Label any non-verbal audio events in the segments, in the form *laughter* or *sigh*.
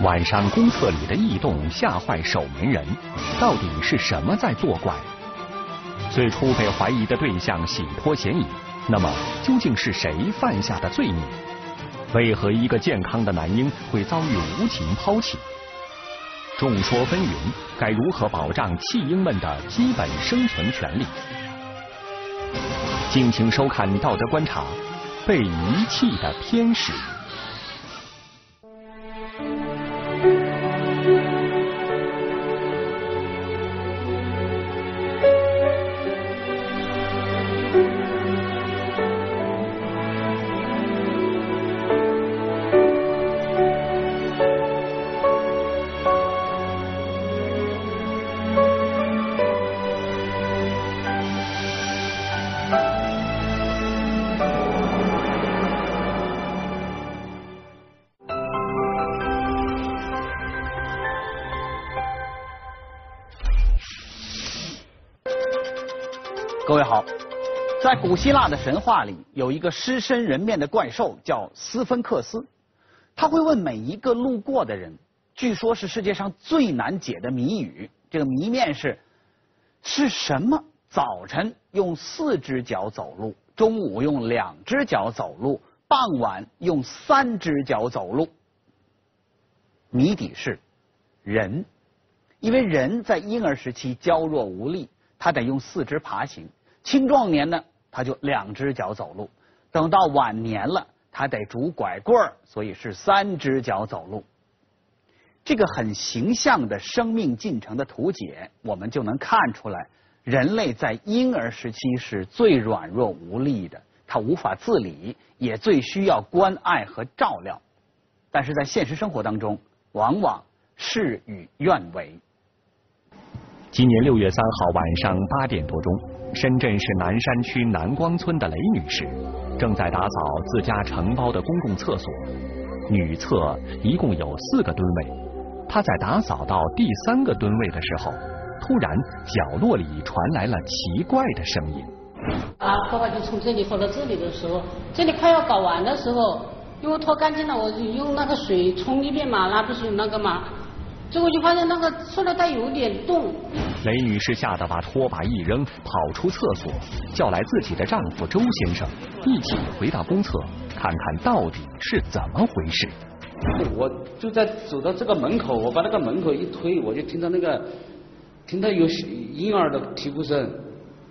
晚上公厕里的异动吓坏守门人，到底是什么在作怪？最初被怀疑的对象洗脱嫌疑，那么究竟是谁犯下的罪孽？为何一个健康的男婴会遭遇无情抛弃？众说纷纭，该如何保障弃婴们的基本生存权利？敬请收看《道德观察》，被遗弃的天使。各位好，在古希腊的神话里，有一个狮身人面的怪兽叫斯芬克斯，他会问每一个路过的人，据说是世界上最难解的谜语。这个谜面是：是什么早晨用四只脚走路，中午用两只脚走路，傍晚用三只脚走路？谜底是人，因为人在婴儿时期娇弱无力。他得用四肢爬行，青壮年呢，他就两只脚走路；等到晚年了，他得拄拐棍儿，所以是三只脚走路。这个很形象的生命进程的图解，我们就能看出来，人类在婴儿时期是最软弱无力的，他无法自理，也最需要关爱和照料。但是在现实生活当中，往往事与愿违。今年六月三号晚上八点多钟，深圳市南山区南光村的雷女士正在打扫自家承包的公共厕所。女厕一共有四个蹲位，她在打扫到第三个蹲位的时候，突然角落里传来了奇怪的声音。啊，拖把就从这里拖到这里的时候，这里快要搞完的时候，因为拖干净了，我用那个水冲一遍嘛，那不是有那个嘛。结果就发现那个塑料袋有点动。雷女士吓得把拖把一扔，跑出厕所，叫来自己的丈夫周先生，一起回到公厕，看看到底是怎么回事。我就在走到这个门口，我把那个门口一推，我就听到那个听到有婴儿的啼哭声，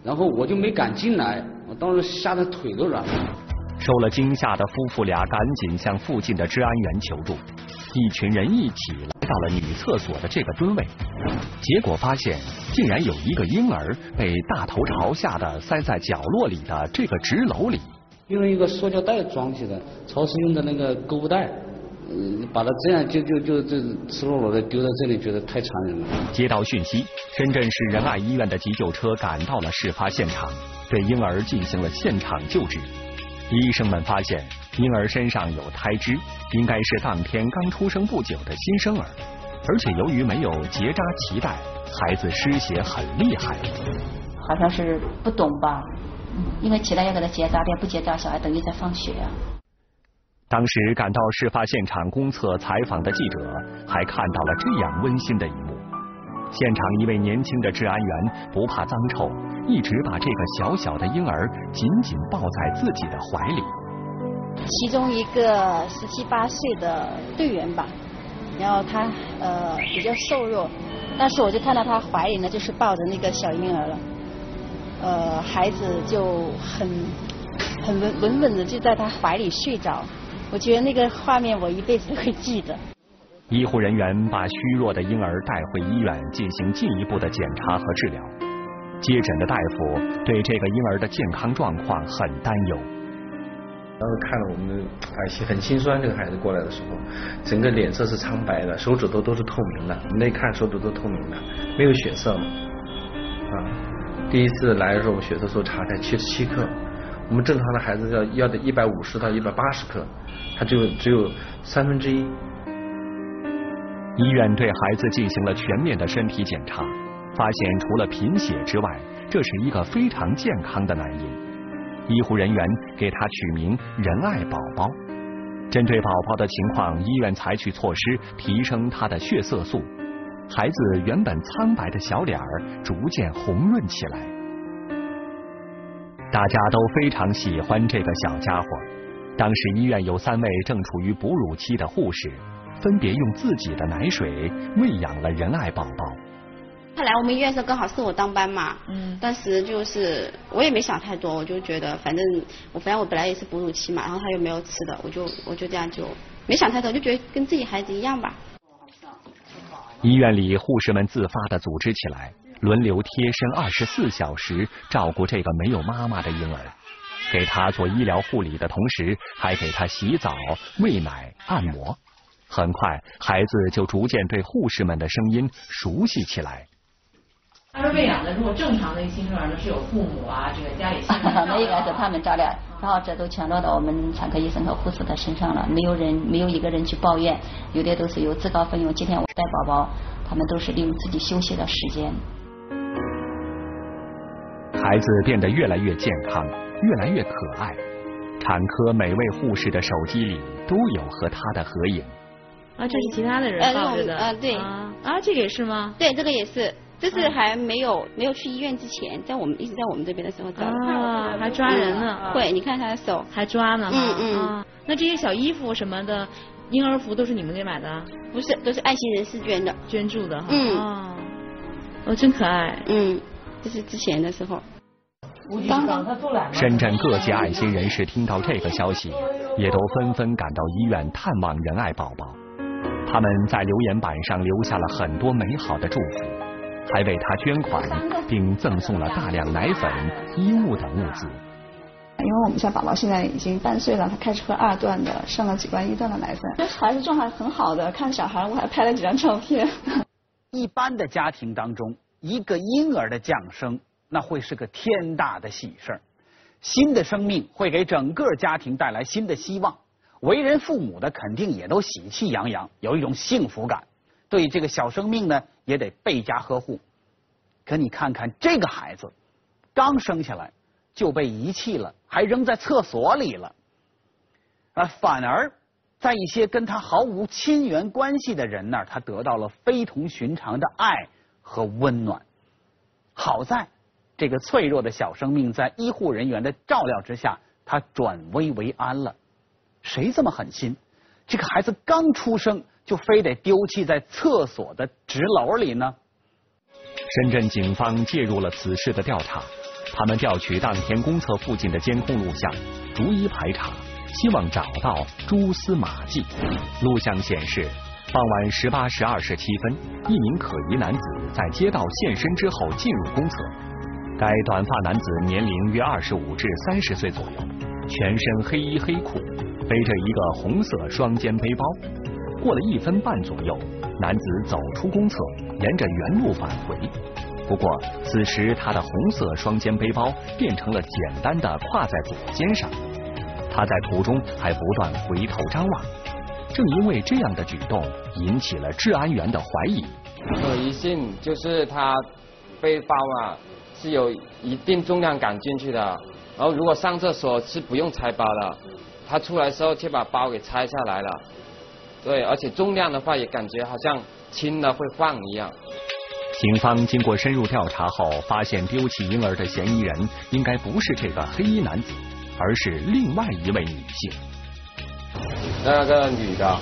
然后我就没敢进来，我当时吓得腿都软了。受了惊吓的夫妇俩赶紧向附近的治安员求助。一群人一起来到了女厕所的这个蹲位，结果发现竟然有一个婴儿被大头朝下的塞在角落里的这个纸篓里，用一个塑胶袋装起来，超市用的那个购物袋，嗯，把它这样就就就就赤裸裸的丢在这里，觉得太残忍了。接到讯息，深圳市仁爱医院的急救车赶到了事发现场，对婴儿进行了现场救治。医生们发现。婴儿身上有胎脂，应该是当天刚出生不久的新生儿，而且由于没有结扎脐带，孩子失血很厉害。好像是不懂吧？因为脐带要给他结扎掉，不结扎小孩等于在放血啊。当时赶到事发现场公厕采访的记者还看到了这样温馨的一幕：现场一位年轻的治安员不怕脏臭，一直把这个小小的婴儿紧紧抱在自己的怀里。其中一个十七八岁的队员吧，然后他呃比较瘦弱，但是我就看到他怀里呢就是抱着那个小婴儿了，呃孩子就很很稳稳稳的就在他怀里睡着，我觉得那个画面我一辈子都会记得。医护人员把虚弱的婴儿带回医院进行进一步的检查和治疗，接诊的大夫对这个婴儿的健康状况很担忧。当时看了我们哎心很心酸，这个孩子过来的时候，整个脸色是苍白的，手指头都是透明的。我们一看手指头透明的，没有血色嘛。啊，第一次来的时候，我们血色素查才七十七克，我们正常的孩子要要得一百五十到一百八十克，他就只有三分之一。医院对孩子进行了全面的身体检查，发现除了贫血之外，这是一个非常健康的男婴。医护人员给他取名“仁爱宝宝”。针对宝宝的情况，医院采取措施提升他的血色素，孩子原本苍白的小脸儿逐渐红润起来。大家都非常喜欢这个小家伙。当时医院有三位正处于哺乳期的护士，分别用自己的奶水喂养了仁爱宝宝。他来我们医院的时候刚好是我当班嘛，嗯，当时就是我也没想太多，我就觉得反正我反正我本来也是哺乳期嘛，然后他又没有吃的，我就我就这样就没想太多，就觉得跟自己孩子一样吧。医院里护士们自发的组织起来，轮流贴身二十四小时照顾这个没有妈妈的婴儿，给他做医疗护理的同时，还给他洗澡、喂奶、按摩。很快，孩子就逐渐对护士们的声音熟悉起来。他说喂养的如果正常的新生儿呢是有父母啊，这个家里亲人 *laughs* 没有是他们照料，然后这都全落到我们产科医生和护士的身上了，没有人没有一个人去抱怨，有的都是有自告奋勇。今天我带宝宝，他们都是利用自己休息的时间。孩子变得越来越健康，越来越可爱。产科每位护士的手机里都有和他的合影。啊，这是其他的人抱着的。啊，对。啊，这个也是吗？对，这个也是。这是还没有没有去医院之前，在我们一直在我们这边的时候照的。啊，还抓人呢。会，你看他的手。还抓呢。嗯嗯。那这些小衣服什么的，婴儿服都是你们给买的？不是，都是爱心人士捐的。捐助的哈。嗯。哦，真可爱。嗯，这是之前的时候。刚刚。深圳各界爱心人士听到这个消息，也都纷纷赶到医院探望仁爱宝宝。他们在留言板上留下了很多美好的祝福。还为他捐款，并赠送了大量奶粉、衣物等物资。因为我们家宝宝现在已经半岁了，他开始喝二段的，上了几罐一段的奶粉。这孩子状态很好的，看小孩我还拍了几张照片。*laughs* 一般的家庭当中，一个婴儿的降生，那会是个天大的喜事儿。新的生命会给整个家庭带来新的希望，为人父母的肯定也都喜气洋洋，有一种幸福感。对这个小生命呢，也得倍加呵护。可你看看这个孩子，刚生下来就被遗弃了，还扔在厕所里了。啊，反而在一些跟他毫无亲缘关系的人那儿，他得到了非同寻常的爱和温暖。好在这个脆弱的小生命在医护人员的照料之下，他转危为安了。谁这么狠心？这个孩子刚出生。就非得丢弃在厕所的纸篓里呢？深圳警方介入了此事的调查，他们调取当天公厕附近的监控录像，逐一排查，希望找到蛛丝马迹。录像显示，傍晚十八时二十七分，一名可疑男子在街道现身之后进入公厕。该短发男子年龄约二十五至三十岁左右，全身黑衣黑裤，背着一个红色双肩背包。过了一分半左右，男子走出公厕，沿着原路返回。不过此时他的红色双肩背包变成了简单的挎在左肩上。他在途中还不断回头张望。正因为这样的举动，引起了治安员的怀疑。可疑性就是他背包啊是有一定重量感进去的，然后如果上厕所是不用拆包的，他出来时候却把包给拆下来了。对，而且重量的话也感觉好像轻了会晃一样。警方经过深入调查后，发现丢弃婴儿的嫌疑人应该不是这个黑衣男子，而是另外一位女性。那个女的，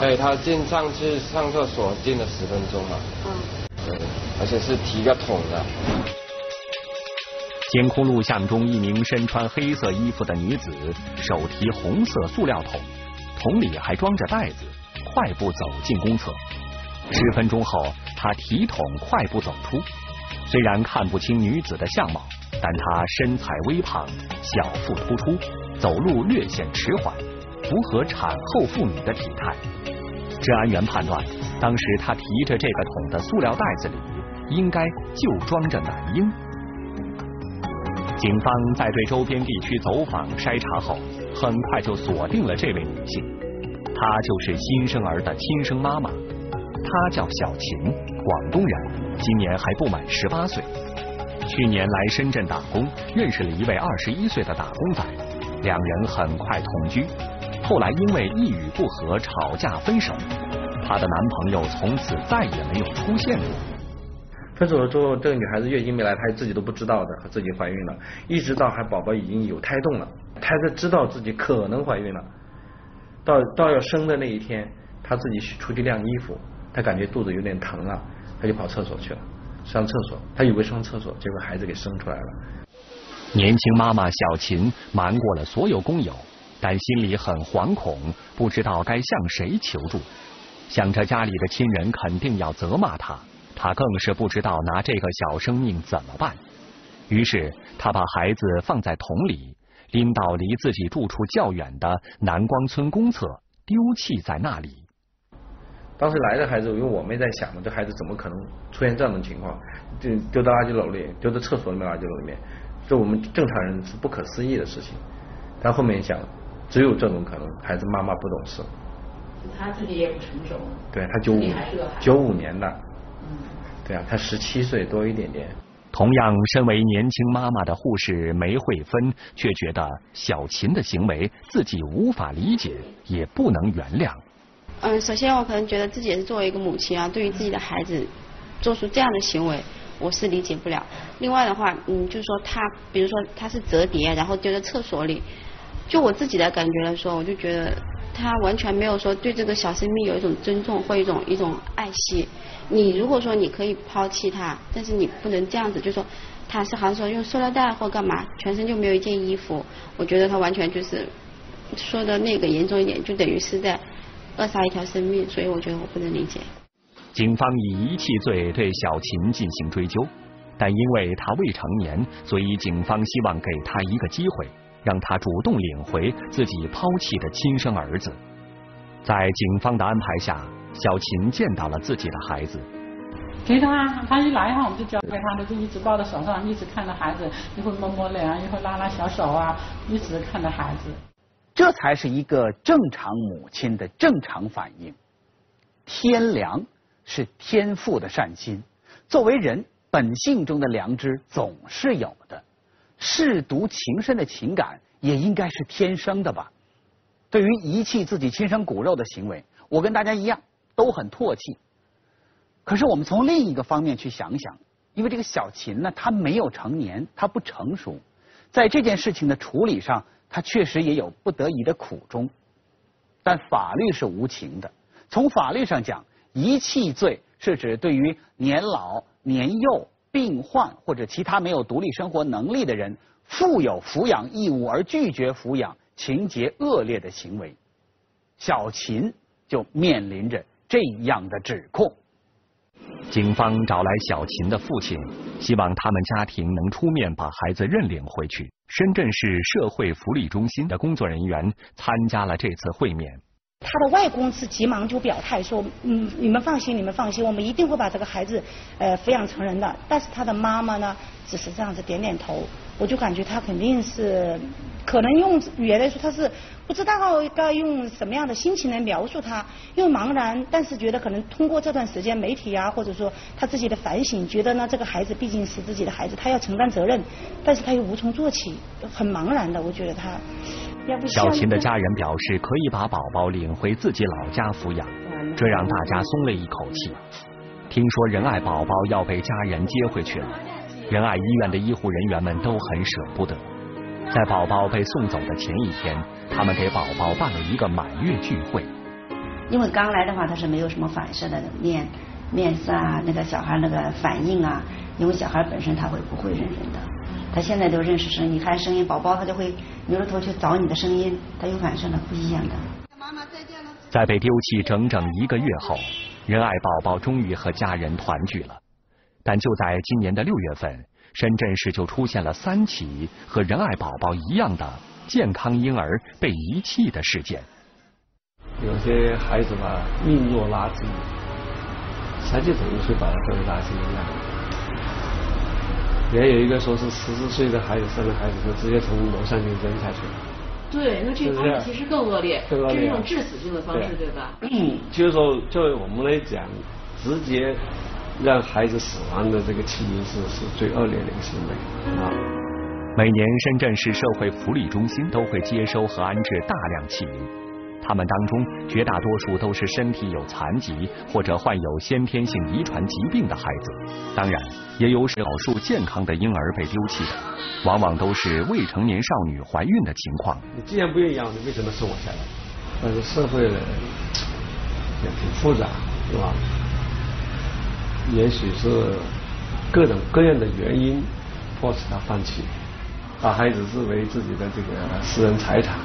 对，她进上去上厕所进了十分钟嘛。嗯。对，而且是提个桶的。监控录像中，一名身穿黑色衣服的女子手提红色塑料桶，桶里还装着袋子。快步走进公厕，十分钟后，她提桶快步走出。虽然看不清女子的相貌，但她身材微胖，小腹突出，走路略显迟缓，符合产后妇女的体态。治安员判断，当时她提着这个桶的塑料袋子里，应该就装着男婴。警方在对周边地区走访筛查后，很快就锁定了这位女性。她就是新生儿的亲生妈妈，她叫小琴，广东人，今年还不满十八岁。去年来深圳打工，认识了一位二十一岁的打工仔，两人很快同居。后来因为一语不合吵架分手，她的男朋友从此再也没有出现过。分手了之后，这个女孩子月经没来，她自己都不知道的，自己怀孕了，一直到还宝宝已经有胎动了，她才知道自己可能怀孕了。到到要生的那一天，她自己出去晾衣服，她感觉肚子有点疼了，她就跑厕所去了，上厕所，她以为上厕所，结果孩子给生出来了。年轻妈妈小琴瞒过了所有工友。但心里很惶恐，不知道该向谁求助。想着家里的亲人肯定要责骂她，他更是不知道拿这个小生命怎么办。于是他把孩子放在桶里，拎到离自己住处较远的南光村公厕，丢弃在那里。当时来的孩子，因为我们在想嘛，这孩子怎么可能出现这种情况？就丢到垃圾篓里，丢到厕所里面垃圾篓里面，这我们正常人是不可思议的事情。但后面想。只有这种可能，孩子妈妈不懂事，他自己也不成熟。对他九五九五年的，嗯，对啊，他十七岁多一点点。同样，身为年轻妈妈的护士梅慧芬却觉得小琴的行为自己无法理解，也不能原谅。嗯，首先我可能觉得自己也是作为一个母亲啊，对于自己的孩子做出这样的行为，我是理解不了。另外的话，嗯，就是说他，比如说他是折叠，然后丢在厕所里。就我自己的感觉来说，我就觉得他完全没有说对这个小生命有一种尊重或一种一种爱惜。你如果说你可以抛弃他，但是你不能这样子，就说他是好像说用塑料袋或干嘛，全身就没有一件衣服。我觉得他完全就是说的那个严重一点，就等于是在扼杀一条生命，所以我觉得我不能理解。警方以遗弃罪对小琴进行追究，但因为他未成年，所以警方希望给他一个机会。让他主动领回自己抛弃的亲生儿子。在警方的安排下，小琴见到了自己的孩子。给他，他一来哈，我们就交给他，就一直抱在手上，一直看着孩子，一会摸摸脸，一会拉拉小手啊，一直看着孩子。这才是一个正常母亲的正常反应。天良是天赋的善心，作为人本性中的良知总是有的。舐犊情深的情感也应该是天生的吧？对于遗弃自己亲生骨肉的行为，我跟大家一样都很唾弃。可是我们从另一个方面去想想，因为这个小琴呢，她没有成年，她不成熟，在这件事情的处理上，她确实也有不得已的苦衷。但法律是无情的，从法律上讲，遗弃罪是指对于年老年幼。病患或者其他没有独立生活能力的人，负有抚养义务而拒绝抚养，情节恶劣的行为，小琴就面临着这样的指控。警方找来小琴的父亲，希望他们家庭能出面把孩子认领回去。深圳市社会福利中心的工作人员参加了这次会面。他的外公是急忙就表态说，嗯，你们放心，你们放心，我们一定会把这个孩子呃抚养成人的。但是他的妈妈呢，只是这样子点点头。我就感觉他肯定是，可能用语言来说，他是不知道该用什么样的心情来描述他，又茫然，但是觉得可能通过这段时间媒体啊，或者说他自己的反省，觉得呢这个孩子毕竟是自己的孩子，他要承担责任，但是他又无从做起，很茫然的。我觉得他。小琴的家人表示可以把宝宝领回自己老家抚养，这让大家松了一口气。听说仁爱宝宝要被家人接回去了，仁爱医院的医护人员们都很舍不得。在宝宝被送走的前一天，他们给宝宝办了一个满月聚会。因为刚来的话，他是没有什么反射的面面色啊，那个小孩那个反应啊，因为小孩本身他会不会认人的。他现在都认识声音，喊声音，宝宝他就会扭着头去找你的声音，他有反射了，不一样的。妈妈再见了。在被丢弃整整一个月后，仁爱宝宝终于和家人团聚了。但就在今年的六月份，深圳市就出现了三起和仁爱宝宝一样的健康婴儿被遗弃的事件。有些孩子吧，命若垃圾，他就等于是把他当垃圾一样。也有一个说是十四岁的孩子生了孩子，就直接从楼上就扔下去了。对，那这方式其实更恶劣，这是一种致死性的方式，对吧？就是说，作为我们来讲，直接让孩子死亡的这个起因是是最恶劣的一个行为啊。每年深圳市社会福利中心都会接收和安置大量弃婴，他们当中绝大多数都是身体有残疾或者患有先天性遗传疾病的孩子，当然也有少数健康的婴儿被丢弃的，往往都是未成年少女怀孕的情况。你既然不愿意养，你为什么生我下来？但是社会也挺复杂，是吧？也许是各种各样的原因迫使他放弃，把孩子视为自己的这个私人财产。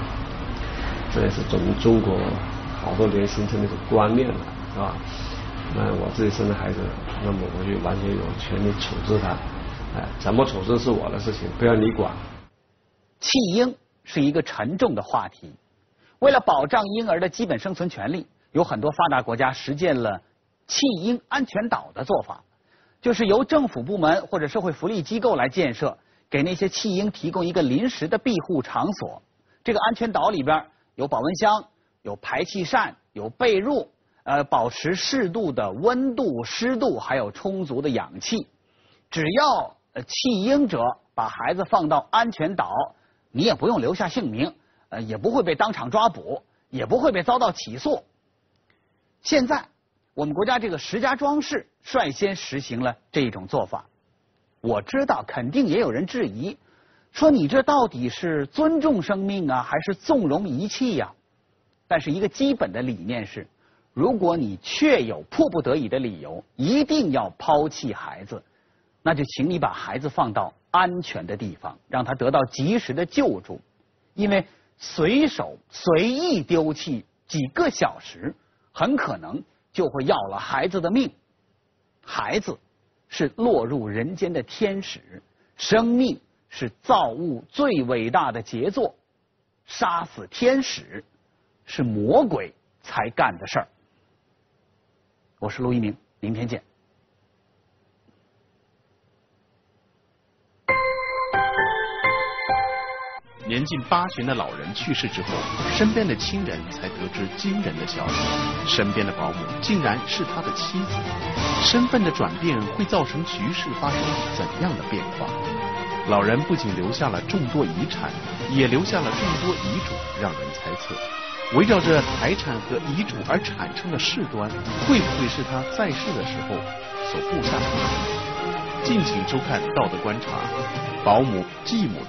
这也是中中国好多年形成的一种观念了，是吧？那我自己生的孩子，那么我就完全有权利处置他，哎，怎么处置是我的事情，不要你管。弃婴是一个沉重的话题，为了保障婴儿的基本生存权利，有很多发达国家实践了弃婴安全岛的做法，就是由政府部门或者社会福利机构来建设，给那些弃婴提供一个临时的庇护场所。这个安全岛里边。有保温箱，有排气扇，有被褥，呃，保持适度的温度、湿度，还有充足的氧气。只要弃婴者把孩子放到安全岛，你也不用留下姓名，呃，也不会被当场抓捕，也不会被遭到起诉。现在，我们国家这个石家庄市率先实行了这一种做法。我知道，肯定也有人质疑。说你这到底是尊重生命啊，还是纵容遗弃呀？但是一个基本的理念是，如果你确有迫不得已的理由，一定要抛弃孩子，那就请你把孩子放到安全的地方，让他得到及时的救助。因为随手随意丢弃几个小时，很可能就会要了孩子的命。孩子是落入人间的天使，生命。是造物最伟大的杰作，杀死天使是魔鬼才干的事儿。我是陆一鸣，明天见。年近八旬的老人去世之后，身边的亲人才得知惊人的消息：身边的保姆竟然是他的妻子。身份的转变会造成局势发生怎样的变化？老人不仅留下了众多遗产，也留下了众多遗嘱，让人猜测，围绕着财产和遗嘱而产生的事端，会不会是他在世的时候所布下的？敬请收看《道德观察》，保姆继母。